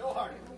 No Hardy.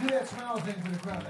Do that smile thing for the crowd.